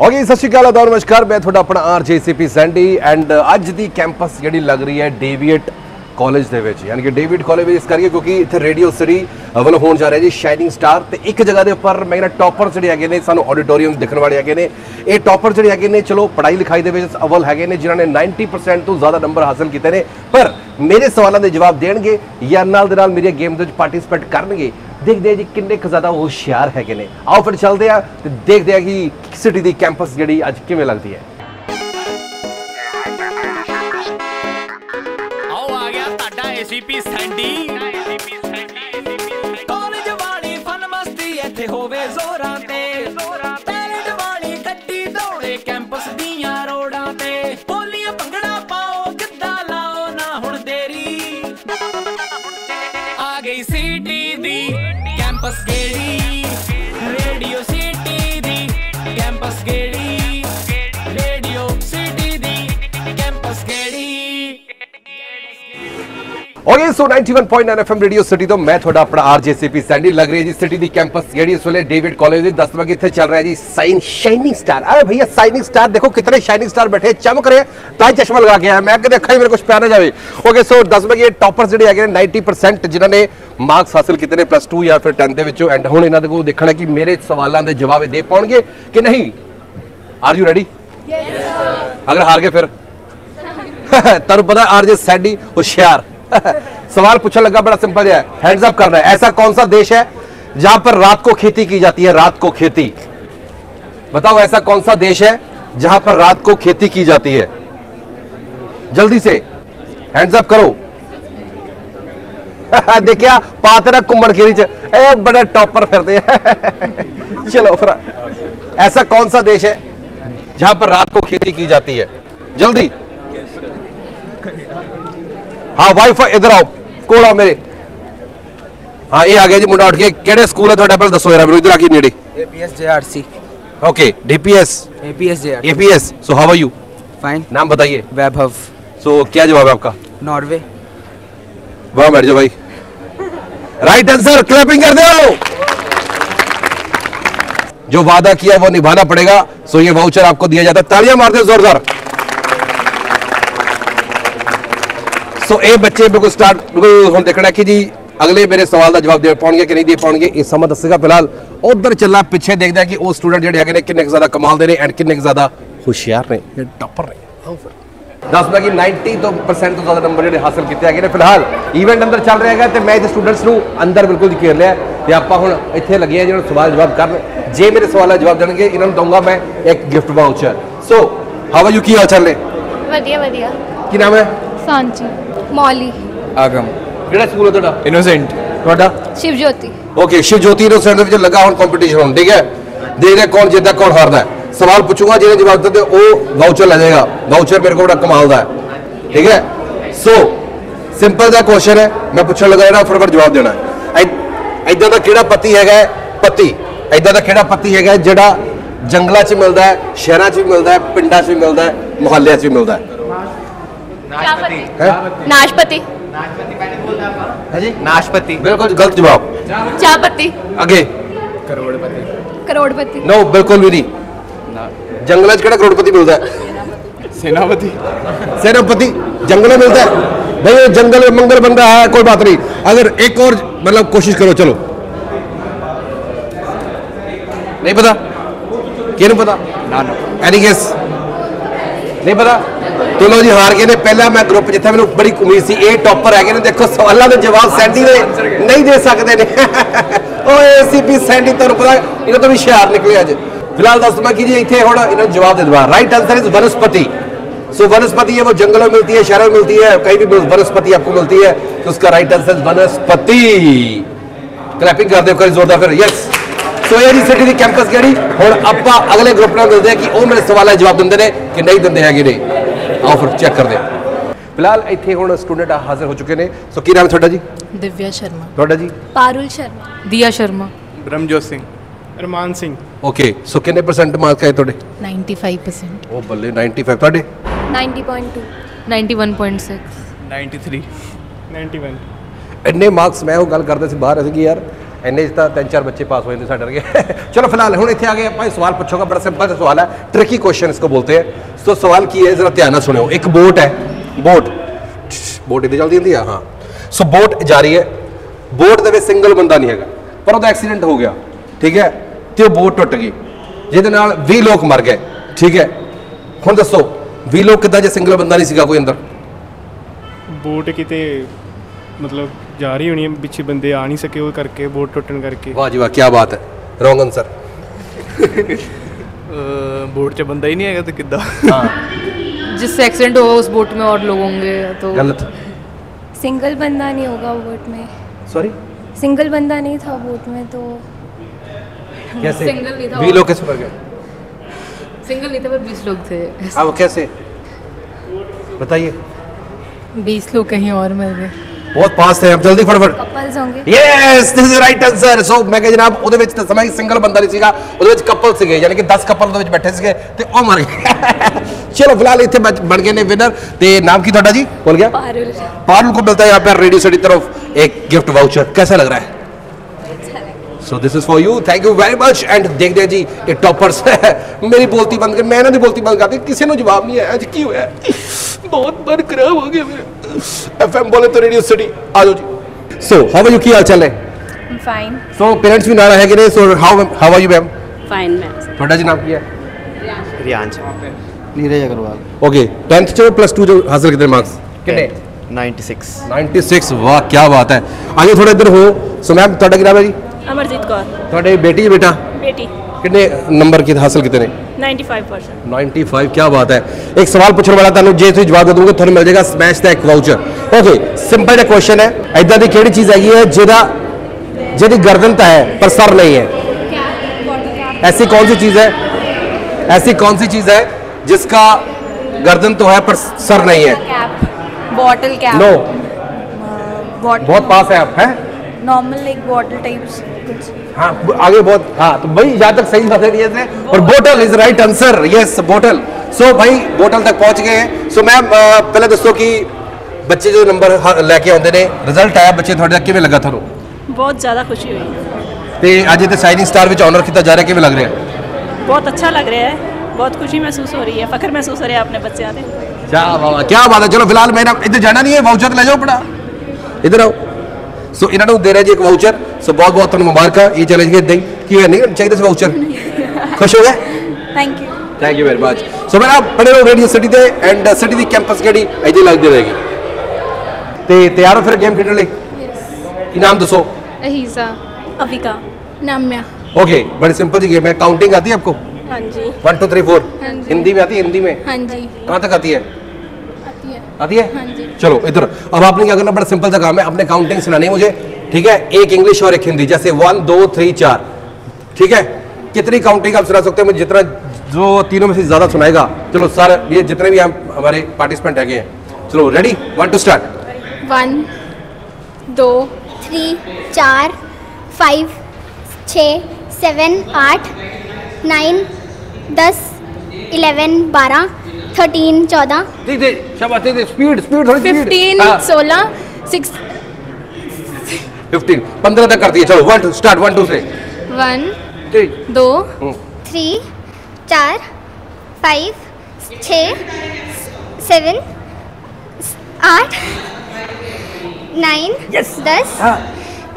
Okay ਸਤਿ ਸ਼੍ਰੀ ਅਕਾਲ ਆਦਾਬ ਨਮਸਕਾਰ ਮੈਂ ਤੁਹਾਡਾ ਆਪਣਾ ਆਰਜੇਸੀਪੀ ਸੈਂਡੀ ਐਂਡ ਅੱਜ ਦੀ ਕੈਂਪਸ ਜਿਹੜੀ ਲੱਗ ਰਹੀ ਹੈ ਡੇਵੀਟ ਕਾਲਜ ਦੇ ਵਿੱਚ ਯਾਨੀ ਕਿ ਡੇਵਿਡ ਕਾਲਜ ਵਿੱਚ ਇਸ ਕਰਕੇ ਕਿਉਂਕਿ ਇੱਥੇ ਰੇਡੀਓ ਸਿਟੀ ਵੱਲੋਂ ਹੋਣ ਜਾ ਰਿਹਾ ਜੀ ਸ਼ਾਈਨਿੰਗ ਸਟਾਰ ਤੇ ਇੱਕ ਜਗ੍ਹਾ ਦੇ ਉੱਪਰ ਮੈਂ ਕਹਿੰਦਾ ਟੌਪਰ ਜਿਹੜੇ ਹੈਗੇ ਨੇ ਸਾਨੂੰ ਆਡੀਟੋਰੀਅਮ ਦਿਖਣ ਵਾਲੇ ਹੈਗੇ ਨੇ ਇਹ ਟੌਪਰ ਜਿਹੜੇ ਹੈਗੇ ਨੇ ਚਲੋ ਪੜ੍ਹਾਈ ਲਿਖਾਈ ਦੇ ਵਿੱਚ ਅਵਲ ਹੈਗੇ ਨੇ ਜਿਨ੍ਹਾਂ ਨੇ 90% ਤੋਂ ਜ਼ਿਆਦਾ ਨੰਬਰ ਹਾਸਲ ਕੀਤੇ ਨੇ ਪਰ ਮੇਰੇ ਸਵਾਲਾਂ ਦੇ ਜਵਾਬ ਦੇਣਗੇ ਜਾਂ ਨਾਲ ਦੇ ਨਾਲ ਮੇਰੀਆਂ ਗੇਮ ਦੇ ਵਿੱਚ ਪਾਰਟਿਸਿਪੇਟ ਕਰਨਗੇ ਦੇਖਦੇ ਆ ਜੀ ਕਿੰਨੇ ਕੁ ਜ਼ਿਆਦਾ ਹੁਸ਼ਿਆਰ ਹੈਗੇ ਨੇ ਆਓ ਫਿਰ ਚੱਲਦੇ ਆ ਤੇ ਦੇਖਦੇ ਆ ਕਿ ਸਿਟੀ ਦੀ ਕੈਂਪਸ ਜਿਹੜੀ ਅੱਜ ਕਿਵੇਂ ਲੱਗਦੀ ਹੈ ਆਓ ਆ ਗਿਆ ਤੁਹਾਡਾ ACP Sandy okay so 91.9 FM Radio City ਤੋਂ ਮੈਂ ਤੁਹਾਡਾ ਆਪਣਾ ਆਰਜੇਸੀਪੀ ਸੈਂਡੀ ਲੱਗ ਰਹੀ ਹੈ ਜੀ ਸਿਟੀ ਦੀ ਕੈਂਪਸ ਜਿਹੜੀ ਇਸ ਵੇਲੇ ਡੇਵਿਡ ਕਾਲਜ ਦੇ 10 ਵਜੇ ਇੱਥੇ ਚੱਲ ਰਿਹਾ ਹੈ ਜੀ ਸਾਈਨ ਸ਼ਾਈਨਿੰਗ ਸਟਾਰ ਅਰੇ ਭਈਆ ਸਾਈਨਿੰਗ ਸਟਾਰ ਦੇਖੋ ਕਿਤਨੇ शाइनिंग स्टार बैठे चमक रहे हैं ਤਾਂ ਹੀ ਚਸ਼ਮਾ ਲਗਾ ਕੇ ਆਇਆ ਮੈਂ ਕਿ ਦੇਖਾਂ ਹੀ ਮੇਰੇ ਕੁਝ ਪਿਆ ਨਾ ਜਾਵੇ ਓਕੇ ਸੋ 10 ਵਜੇ ਟਾਪਰਸ ਜਿਹੜੇ ਹੈਗੇ ਨੇ 90% ਜਿਨ੍ਹਾਂ ਨੇ ਮਾਰਕਸ ਹਾਸਲ ਕੀਤੇ ਨੇ ਪਲੱਸ 2 ਜਾਂ ਫਿਰ 10 ਦੇ ਵਿੱਚੋਂ ਐਂਡ ਹੁਣ ਇਹਨਾਂ ਦੇ ਕੋਲ ਦੇਖਣਾ ਕਿ ਮੇਰੇ ਸਵਾਲਾਂ ਦੇ ਜਵਾਬ ਇਹ ਦੇ ਪਾਉਣਗੇ ਕਿ ਨਹੀਂ ਆਰ ਯੂ ਰੈਡੀ ਅਗਰ ਹਾਰ ਗਏ ਫਿਰ ਤੁਹਾਨੂੰ ਪਤਾ आरजे सैंडी होशियार सवाल पूछा लगा, बड़ा सिंपल है। हैंड्स अप करना है। ऐसा कौन सा देश है जहाँ पर रात को खेती की जाती है? रात को खेती। बताओ, ऐसा कौन सा देश है जहाँ पर रात को खेती की जाती है? जल्दी से। हैंड्स अप करो। देखिया पाते ना खेरी बड़े टॉपर फिरते हैं। चलो, फिर। ऐसा कौन सा देश है जहाँ पर रात को खेती की जाती है? जल्दी। ਹਾਂ ਵਾਈਫਾਈ ਇਧਰ ਆਓ ਕੋਲ ਆਓ ਮੇਰੇ ਹਾਂ ਇਹ ਆ ਗਿਆ ਜੀ ਮੁੰਡਾ ਉੱਠ ਕੇ ਕਿਹੜੇ ਸਕੂਲ ਹੈ ਤੁਹਾਡਾ ਪਹਿਲਾਂ ਦੱਸੋ ਯਾਰ ਮੈਨੂੰ ਇਧਰ ਆ ਕੇ ਨੇੜੇ APS JRC okay DPS APS JRC APS so how are you fine नाम बताइए वैभव सो क्या जवाब है आपका नॉर्वे वहां बैठ जाओ भाई राइट आंसर क्लैपिंग कर दो जो वादा किया वो निभाना पड़ेगा सो ये वाउचर आपको दिया जाता है तालियां मार दो जोरदार ਸੋ ਇਹ ਬੱਚੇ ਬਿਲਕੁਲ ਸਟਾਰਟ ਬਿਲਕੁਲ ਹੁਣ ਦੇਖਣਾ ਕਿ ਜੀ ਅਗਲੇ ਮੇਰੇ ਸਵਾਲ ਦਾ ਜਵਾਬ ਦੇ ਪਾਉਣਗੇ ਕਿ ਨਹੀਂ ਦੇ ਪਾਉਣਗੇ ਇਹ ਸਮਾਂ ਦੱਸੇਗਾ ਫਿਲਹਾਲ ਉਧਰ ਚੱਲਾ ਪਿੱਛੇ ਦੇਖਦਾ ਕਿ ਉਹ ਸਟੂਡੈਂਟ ਜਿਹੜੇ ਹੈਗੇ ਨੇ ਕਿੰਨੇ ਕੁ ਜ਼ਿਆਦਾ ਕਮਾਲ ਦੇ ਨੇ ਐਂਡ ਕਿੰਨੇ ਕੁ ਜ਼ਿਆਦਾ ਹੁਸ਼ਿਆਰ ਨੇ ਇਹ ਟੌਪਰ ਨੇ ਆਓ ਫਿਰ ਦੱਸਦਾ ਕਿ 90 ਤੋਂ percent ਤੋਂ ਜ਼ਿਆਦਾ ਨੰਬਰ ਜਿਹੜੇ ਹਾਸਲ ਕੀਤੇ ਹੈਗੇ ਨੇ ਫਿਲਹਾਲ ਇਵੈਂਟ ਅੰਦਰ ਚੱਲ ਰਿਹਾ ਹੈਗਾ ਤੇ ਮੈਂ ਇਹਦੇ ਸਟੂਡੈਂਟਸ ਨੂੰ ਅੰਦਰ ਬਿਲਕੁਲ ਜੀ ਘੇਰ ਲਿਆ ਤੇ ਆਪਾਂ ਹੁਣ ਇੱਥੇ ਲੱਗੇ ਆ ਜਿਹੜਾ ਸਵਾਲ ਜਵਾਬ ਕਰਨ ਜੇ ਮੇਰੇ ਸਵਾਲਾਂ ਦਾ ਜਵਾਬ ਦੇਣਗੇ ਇਹਨਾਂ ਨੂੰ ਦਊਂਗਾ ਮੈਂ ਇੱਕ gift voucher so how are you ਕੀ ਹਾਲ ਚਾਲ ਨੇ ਵਧੀਆ ਵਧੀਆ ਕੀ ਨਾਮ ਹੈ ਸਾਂਚੀ ਮੌਲੀ। ਆਗਮ। ਕਿਹੜਾ ਸਕੂਲ ਹੈ ਤੁਹਾਡਾ? ਇਨੋਸੈਂਟ ਤੁਹਾਡਾ? ਸ਼ਿਵ ਜੋਤੀ ਓਕੇ ਸ਼ਿਵ ਜੋਤੀ ਇਨੋਸੈਂਟ ਦੇ ਵਿੱਚ ਲੱਗਾ ਹੁਣ ਕੰਪੀਟੀਸ਼ਨ ਹੁਣ ਠੀਕ ਹੈ? ਦੇਖਦੇ ਕੌਣ ਜਿੱਤਦਾ ਕੌਣ ਹਾਰਦਾ ਹੈ। ਸਵਾਲ ਪੁੱਛੂਗਾ ਜਿਹਨੇ ਜਵਾਬ ਦਿੱਤਾ ਉਹ ਵਾਊਚਰ ਲੈ ਜਾਏਗਾ। ਵਾਊਚਰ ਮੇਰੇ ਕੋਲ ਬੜਾ ਕਮਾਲ ਦਾ ਹੈ। ਠੀਕ ਹੈ? ਸੋ ਸਿੰਪਲ ਦਾ ਕੁਐਸਚਨ ਹੈ। ਮੈਂ ਪੁੱਛਣ ਲੱਗਾ ਜਿਹੜਾ ਫਟਾਫਟ ਜਵਾਬ ਦੇਣਾ ਹੈ। ਐਦਾਂ ਦਾ ਕਿਹੜਾ ਪੱਤੀ ਹੈਗਾ ਪਤੀ। ਪੱਤੀ ਦਾ ਕਿਹੜਾ ਪਤੀ ਹੈਗਾ ਜਿਹੜਾ ਜੰਗਲਾਂ 'ਚ ਮਿਲਦਾ ਹੈ ਸ਼ਹਿਰਾਂ 'ਚ ਵੀ ਮਿਲਦਾ ਹੈ ਪਿੰਡਾਂ 'ਚ ਵੀ ਮਿਲਦਾ ਹੈ ਮੁਹੱਲਿਆਂ 'ਚ ਵੀ ਮਿਲਦਾ ਹੈ? नाशपति। हाँ नाशपति। बिल्कुल गलत जवाब। चापति आगे। करोड़पति। करोड़पति। नो बिल्कुल भी नहीं। जंगल करोड़पति मिलता है। सेनापति। सेनापति जंगल मिलता है। भाई जंगल में मंगल बंदा है कोई बात नहीं। अगर एक और मतलब कोशिश करो चलो। नहीं पता? क्यों पता? नहीं पता? ਤੇ ਲੋ ਜੀ, ਹਾਰ ਗਏ ਨੇ ਪਹਿਲਾ ਮੈਂ ਗਰੁੱਪ ਜਿੱਥੇ ਮੈਨੂੰ ਬੜੀ ਉਮੀਦ ਸੀ, ਇਹ ਟੌਪਰ ਹੈਗੇ ਨੇ, ਦੇਖੋ ਸਵਾਲਾਂ ਦੇ ਜਵਾਬ ਸੈਂਡੀ ਦੇ ਨਹੀਂ ਦੇ ਸਕਦੇ ਨੇ। ਉਹ ਏਸੀਪੀ ਸੈਂਡੀ ਤੁਹਾਨੂੰ ਪਤਾ ਇਹਨਾਂ ਤੋਂ ਵੀ ਸ਼ਿਆਰ ਨਿਕਲੇ ਅੱਜ। ਫਿਲਹਾਲ ਦੱਸ ਮੈਂ ਕਿ ਜੀ, ਇੱਥੇ ਹੁਣ ਇਹਨਾਂ ਜਵਾਬ ਦੇ ਦਵਾ। Right answer is vanaspati so वनस्पति है वो जंगलों में मिलती है शहरों में मिलती है कहीं भी वनस्पति आपको मिलती है तो उसका राइट आंसर ਕਲੈਪਿੰਗ ਕਰਦੇ ਹੋ ਕਰੀ ਜ਼ੋਰਦਾਰ ਫਿਰ। ਯੈਸ ਸੋ ਇਹ ਰਿਸਰਚ ਦੀ ਕੈਂਪਸ ਕਿਹੜੀ ਹੁਣ ਆਪਾਂ ਅਗਲੇ ਗਰੁੱਪ ਨਾਲ ਮਿਲਦੇ ਹਾਂ ਕਿ ਉਹ ਮੇਰੇ ਸਵਾਲਾਂ ਦੇ ਜਵਾਬ ਦਿੰਦੇ ਨੇ ਕਿ ਨਹੀਂ ਦਿੰਦੇ ਹੈਗੇ ਨੇ। ਆਓ ਫਿਰ ਚੈੱਕ ਕਰਦੇ ਹਾਂ। ਫਿਲਹਾਲ ਇੱਥੇ ਹੁਣ ਸਟੂਡੈਂਟ ਹਾਜ਼ਰ ਹੋ ਚੁੱਕੇ ਨੇ। ਸੋ ਕੀ ਨਾਮ ਤੁਹਾਡਾ ਜੀ? ਦਿਵਿਆ ਸ਼ਰਮਾ। ਤੁਹਾਡਾ ਜੀ? ਪਾਰੁਲ ਸ਼ਰਮਾ। ਦਿਆ ਸ਼ਰਮਾ। ਬ੍ਰਹਮਜੋਤ ਸਿੰਘ। ਅਰਮਾਨ ਸਿੰਘ। ਓਕੇ ਸੋ ਕਿੰਨੇ ਪਰਸੈਂਟ ਮਾਰਕ ਆਏ ਤੁਹਾਡੇ? 95% ਉਹ ਬੱਲੇ 95 ਤੁਹਾਡੇ? 90.2 91.6 93 91 ਇੰਨੇ ਮਾਰਕਸ ਮੈਂ ਉਹ ਗੱਲ ਕਰਦਾ ਸੀ ਬਾਹਰ ਅਸੀਂ ਕਿ ਯਾਰ ਇੰਨੇ 'ਚ ਤਾਂ ਤਿੰਨ ਚਾਰ ਬੱਚੇ ਪਾਸ ਹੋ ਜਾਂਦੇ ਸਾਡੇ ਵਰਗੇ ਚਲੋ ਫਿਲਹਾਲ ਹੁਣ ਇੱਥੇ ਆ ਗਏ ਆਪਾਂ ਇਹ ਸਵਾਲ ਪੁੱਛੋਗਾ ਬੜਾ ਸਿੰਪਲ ਜਿਹਾ ਸਵਾਲ ਹੈ ट्रिकी क्वेश्चन इसको बोलते हैं तो सवाल की है जरा ध्यान ਨਾਲ ਸੁਣਿਓ ਇੱਕ ਬੋਟ ਹੈ ਬੋਟ ਬੋਟ ਇੱਥੇ ਚੱਲਦੀ ਹੁੰਦੀ ਆ ਹਾਂ ਸੋ ਬੋਟ ਜਾ ਰਹੀ ਹੈ ਬੋਟ ਦੇ ਵਿੱਚ ਸਿੰਗਲ ਬੰਦਾ ਨਹੀਂ ਹੈਗਾ ਪਰ ਉਹਦਾ ਐਕਸੀਡੈਂਟ ਹੋ ਗਿਆ ਠੀਕ ਹੈ ਤੇ ਉਹ ਬੋਟ ਟੁੱਟ ਗਈ ਜਿਹਦੇ ਨਾਲ 20 ਲੋਕ ਮਰ ਗਏ ਠੀਕ ਹੈ ਹੁਣ ਦੱਸੋ 20 ਲੋਕ ਕਿੱਦਾਂ ਜੇ ਸਿੰਗਲ ਬੰਦਾ ਨਹੀਂ ਸੀਗਾ ਕੋਈ ਅੰਦਰ ਬੋਟ ਕਿਤੇ ਮਤਲਬ ਜਾ ਰਹੀ ਹੋਣੀ ਹੈ ਪਿੱਛੇ ਬੰਦੇ ਆ ਨਹੀਂ ਸਕੇ ਉਹ ਕਰਕੇ ਬੋਟ ਟੁੱਟਣ ਕਰਕੇ ਵਾਹ ਜੀ ਵਾਹ ਕੀ ਬਾਤ ਹੈ ਰੋਂਗ ਆਨਸਰ बोर्ड च बंदा ही नहीं है तो किदा जिससे एक्सीडेंट होगा उस बोट में और लोग होंगे तो गलत सिंगल बंदा नहीं होगा बोट में सॉरी सिंगल बंदा नहीं था बोट में तो कैसे Single नहीं था 20 लोग कैसे मर गए सिंगल नहीं थे पर बीस लोग थे अब कैसे बताइए बीस लोग कहीं और मर गए ਬਹੁਤ ਪਾਸ ਹੈ अब जल्दी फटाफट कपल्स होंगे yes this is right answer so ਮੈਂ ਕਿਹਾ ਜਨਾਬ ਉਹਦੇ ਵਿੱਚ ਤਾਂ ਸਮਾਂ ਸਿੰਗਲ ਬੰਦਾ ਨਹੀਂ ਸੀਗਾ ਉਹਦੇ ਵਿੱਚ ਕਪਲ ਸੀਗੇ ਯਾਨੀ ਕਿ 10 ਕਪਲ ਉਹਦੇ ਵਿੱਚ ਬੈਠੇ ਸੀਗੇ ਤੇ ਉਹ ਮਰ ਗਏ ਚਲੋ ਫਿਲਹਾਲ ਇੱਥੇ ਬਚ- ਬਣ ਗਏ ਨੇ ਵਿਨਰ ਤੇ ਨਾਮ ਕੀ ਤੁਹਾਡਾ ਜੀ बोल गया पारुल पारुल को मिलता है यहाँ पे रेडियो सिटी तरफ एक गिफ्ट वाउचर कैसा लग रहा है so this is for you thank you very much and देख दे जी ये टॉपर्स मेरी बोलती बंद कर मैं ना दी बोलती बंद कर दी किसी ने जवाब नहीं आया आज की होया बहुत मन खराब हो गया मेरा एफएम बोले तो रेडियो सिटी आ जाओ जी सो हाउ आर यू की हाल चाल है फाइन सो पेरेंट्स भी नारा है कि नहीं so how how are you ma'am fine ma'am ਤੁਹਾਡਾ ਜੀ ਨਾਮ ਕੀ ਹੈ रियांश नीरज अग्रवाल ओके 10th ਚ प्लस 2 ਜੋ ਹਾਸਲ ਕੀਤੇ ਮਾਰਕਸ ਕਿੰਨੇ 96 96 ਵਾਹ ਕੀ ਬਾਤ ਹੈ ਆਗੇ ਥੋੜਾ ਇੱਧਰ ਹੋ ਸੋ ਮੈਮ ਤੁਹਾਡਾ ਕੀ ਨਾਮ ਹੈ ਜੀ ਅਮਰਜੀਤ ਕੌਰ ਤੁਹਾਡੇ ਬੇਟੀ ਹੈ ਬੇਟਾ ਬੇਟੀ ਕਿੰਨੇ ਨੰਬਰ ਕੀ ਹਾਸਲ ਕੀਤੇ ਨੇ 95% 95 ਕੀ ਬਾਤ ਹੈ ਇੱਕ ਸਵਾਲ ਪੁੱਛਣ ਵਾਲਾ ਤੁਹਾਨੂੰ ਜੇ ਤੁਸੀਂ ਜਵਾਬ ਦੇ ਦੋਗੇ ਤੁਹਾਨੂੰ ਮਿਲ ਜਾਏਗਾ ਸਮੈਸ਼ ਦਾ ਇੱਕ ਵਾਊਚਰ ਓਕੇ ਸਿੰਪਲ ਜਿਹਾ ਕੁਐਸਚਨ ਹੈ ਐਦਾਂ ਦੀ ਕਿਹੜੀ ਚੀਜ਼ ਹੈਗੀ ਹੈ ਜਿਹਦਾ ਜਿਹਦੀ ਗਰਦਨ ਤਾਂ ਹੈ ਪਰ ਸਰ ਨਹੀਂ ਹੈ ऐसी कौन सी चीज है ऐसी कौन सी चीज है जिसका गर्दन तो है पर सर नहीं है cap bottle cap no bottle बहुत पास है आप हैं नॉर्मल एक बॉटल टाइप्स कुछ हाँ ब- आगे बहुत हाँ तो भाई यहाँ तक सही बता दिए थे और बोतल इज राइट आंसर यस बोतल सो भाई बोतल तक पहुंच गए हैं सो मैम पहले दसो कि ਬੱਚੇ ਜੋ ਨੰਬਰ ਲੈ ਕੇ ਆਉਂਦੇ ਨੇ ਰਿਜ਼ਲਟ ਆਇਆ ਬੱਚੇ ਤੁਹਾਡੇ ਦਾ ਕਿਵੇਂ ਲੱਗਾ ਤੁਹਾਨੂੰ बहुत ज़्यादा खुशी हुई ਤੇ ਅੱਜ ਇੱਥੇ ਸਾਈਨਿੰਗ ਸਟਾਰ ਵਿੱਚ ਆਨਰ ਕੀਤਾ ਜਾ ਰਿਹਾ ਕਿਵੇਂ ਲੱਗ ਰਿਹਾ बहुत अच्छा लग रहा है बहुत खुशी महसूस हो रही है फख्र महसूस हो रहा है अपने बच्चे आते क्या बात क्या बात है चलो फिलहाल मेरा इधर जाना नहीं है वाउचर ले जाओ सो so, इन्होंने दे रहे जी एक वाउचर सो बहुत बहुत तुम मुबारक ये चैलेंज के दई की है? नहीं चाहिए तो वाउचर खुश हो गया thank you thank you very much so मैं आप पढ़े हो रेडियो सिटी दे एंड सिटी की कैंपस केड़ी अजे लगदी रहेगी. तो तैयार हो फिर गेम खेलने लिए? नाम दसो? अहीसा अविका नाम्या. ओके बड़ी सिंपल जी गेम है. काउंटिंग आती है आपको? हाँ जी. 1 2 3 4 हिंदी में आती है? हिंदी में? हाँ जी. कहाँ तक आती है? आती है? हाँ जी। चलो इधर। अब आपने क्या करना बड़ा सिंपल सा काम है अपने काउंटिंग सुनानी है मुझे। ठीक है? एक इंग्लिश और एक हिंदी जैसे वन दो थ्री चार। ठीक है? कितनी काउंटिंग आप सुना सकते हो? मुझे जितना जो तीनों में से ज़्यादा सुनाएगा। चलो सर ये जितने भी हम हमारे पार्टिसिपेंट है। चलो ready one two start one दो थ्री चार फाइव छः सेवन आठ नाइन दस इलेवन बारह थर्टीन चौदह। शाबाश स्पीड स्पीड थोड़ी फिफ्टीन सोलह सिक्स फिफ्टीन पंद्रह तक कर दिए चलो one two start one two से वन दो थ्री चार फाइव छः सेवन आठ नाइन दस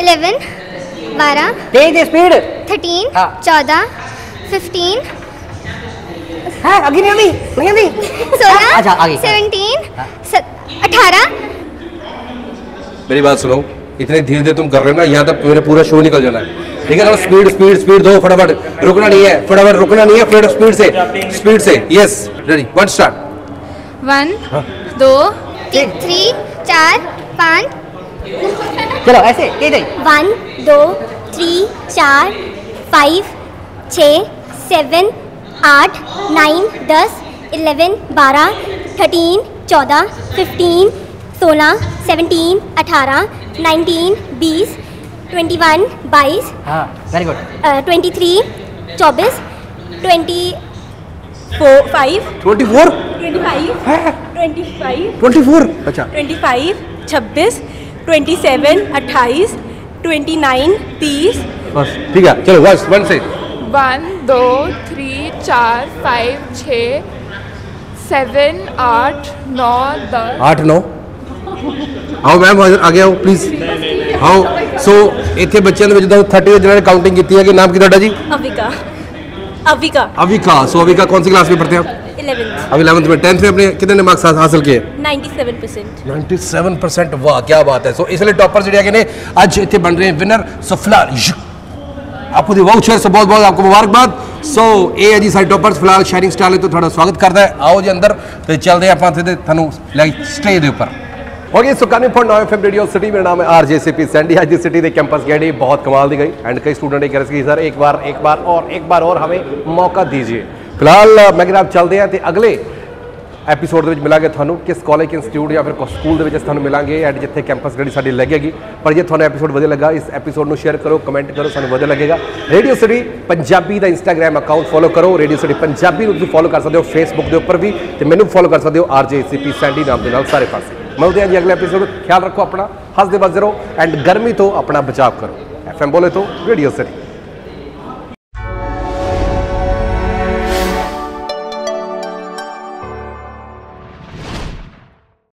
इलेवन बारह स्पीड थर्टीन हाँ। चौदह फिफ्टीन है आगे नहीं आनी नहीं आनी सोलह अच्छा, आगे। सेवनटीन अठारह। मेरी बात सुनो इतने धीरे धीरे तुम कर रहे हो ना यहाँ तक मेरा पूरा शो निकल जाना है। ठीक है ना स्पीड स्पीड स्पीड दो फटाफट। रुकना नहीं है फटाफट रुकना नहीं है फटाफट स्पीड से स्पीड से। Yes ready one start one दो थ्री चार पाँच। चलो ऐसे वन दो थ्री चार फाइव छः सेवन आठ नाइन दस इलेवन बारह थर्टीन चौदह फिफ्टीन सोलह सेवनटीन अठारह नाइनटीन बीस ट्वेंटी वन बाईस हाँ वेरी गुड ट्वेंटी थ्री चौबीस twenty four five twenty four twenty five twenty five twenty four अच्छा। ट्वेंटी फाइव छब्बीस ट्वेंटी सेवन अट्ठाईस ट्वेंटी नाइन तीस। बस ठीक है चलो वन वन से वन दो थ्री चार फाइव छः सेवन आठ नौ दस आठ नौ ਆਓ ਮੈਮ ਅੱਗੇ ਆਓ ਪਲੀਜ਼ ਆਓ ਸੋ ਇੱਥੇ ਬੱਚਿਆਂ ਦੇ ਵਿੱਚ ਜਦੋਂ 30 ਜਿਹਨਾਂ ਨੇ ਕਾਊਂਟਿੰਗ ਕੀਤੀ ਹੈ ਕਿ ਨਾਮ ਕੀ ਤੁਹਾਡਾ ਜੀ अविका अविका अविका सो अविका कौन सी क्लास में पढ़ते हैं आप इलेवेंथ अब इलेवंथ में टेंथ में अपने कितने मार्क्स हासिल किए नाइन्टी सेवन परसेंट 97% ਵਾਹ ਕੀ ਬਾਤ ਹੈ ਸੋ ਇਸ ਲਈ ਟੌਪਰ ਜਿਹੜੇ ਹੈਗੇ ਨੇ ਅੱਜ ਇੱਥੇ ਬਣ ਰਹੇ ਵਿਨਰ ਸੋ ਫਿਲਹਾਲ ਯੂ ਆਪਕੋ ਦੀ ਵਾਊਚਰ ਸੋ ਬਹੁਤ ਬਹੁਤ ਆਪਕੋ ਮੁਬਾਰਕਬਾਦ ਸੋ ਇਹ ਹੈ ਜੀ ਸਾਡੇ ਟੌਪਰਸ ਫਿਲਹਾਲ ਸ਼ਾਈਨਿੰਗ ਸਟਾਰ ਲਈ ਤੋਂ ਤੁਹਾਡਾ ਸਵਾਗਤ ਕਰਦਾ ਹੈ ਆਓ ਜੀ ਅੰਦਰ ਤੇ ਚੱਲਦੇ ਆਪਾਂ ਇੱਥੇ ਤੇ ਤੁਹਾਨੂੰ ਲੈ ਸਟੇ ਦੇ ਉੱਪਰ ओके सो कानी point nine FM Radio City मेरा नाम है R J C P Sandy आज सिटी के कैंपस गए बहुत कमाल दी गई एंड कई स्टूडेंट ये कह रहे थे कि सर एक बार एक बार और एक बार और हमें मौका दीजिए फिलहाल मैं अगर आप चलते हैं तो अगले ਐਪੀਸੋਡ ਦੇ ਵਿੱਚ ਮਿਲਾਂਗੇ ਤੁਹਾਨੂੰ ਕਿਸ ਕਾਲਜ ਇੰਸਟੀਚਿਊਟ ਜਾਂ ਫਿਰ ਕੋ ਸਕੂਲ ਦੇ ਵਿੱਚ ਅਸੀਂ ਤੁਹਾਨੂੰ ਮਿਲਾਂਗੇ ਐਂਡ ਜਿੱਥੇ ਕੈਂਪਸ ਜਿਹੜੀ ਸਾਡੀ ਲੱਗੇਗੀ ਪਰ ਜੇ ਤੁਹਾਨੂੰ ਐਪੀਸੋਡ ਵਧੀਆ ਲੱਗਾ ਇਸ ਐਪੀਸੋਡ ਨੂੰ ਸ਼ੇਅਰ ਕਰੋ ਕਮੈਂਟ ਕਰੋ ਸਾਨੂੰ ਵਧੀਆ ਲੱਗੇਗਾ ਰੇਡੀਓ ਸਿਟੀ ਪੰਜਾਬੀ ਦਾ ਇੰਸਟਾਗ੍ਰam ਅਕਾਊਂਟ ਫੋਲੋ ਕਰੋ ਰੇਡੀਓ ਸਿਟੀ ਪੰਜਾਬੀ ਨੂੰ ਤੁਸੀਂ ਫੋਲੋ ਕਰ ਸਕਦੇ ਹੋ ਫੇਸਬੁੱਕ ਦੇ ਉੱਪਰ ਵੀ ਤੇ ਮੈਨੂੰ ਫੋਲੋ ਕਰ ਸਕਦੇ ਹੋ ਆਰਜੇਸੀਪੀ ਸੈਂਡੀ ਨਾਮ ਦੇ ਨਾਲ ਸਾਰੇ ਪਾਸੇ ਮਿਲਦੇ ਹਾਂ ਜੀ ਅਗਲੇ ਐਪੀਸੋਡ ਖਿਆਲ ਰੱਖੋ ਆਪਣਾ ਹੱਸਦੇ ਵੱਜਦੇ ਰਹੋ ਐਂਡ ਗਰਮੀ ਤੋਂ ਆਪਣਾ ਬਚਾਅ ਕਰੋ ਐਫਐਮ ਬੋਲੇ ਤੋਂ ਰੇਡੀਓ ਸਿਟੀ